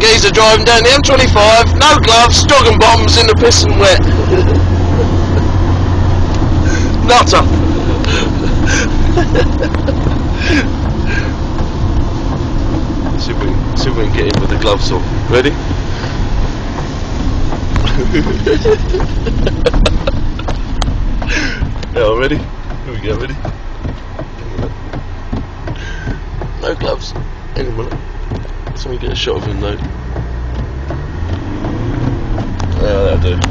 Geese are driving down the M25, no gloves, dog and bombs in the piss and wet. Nutter. see, if we, can, see if we can get in with the gloves on. Ready? yeah, ready? Here we go, ready? No gloves. Hang on a minute. Me get a shot of him though. Yeah, that'll do.